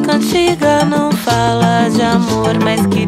cantiga não fala de amor, mas que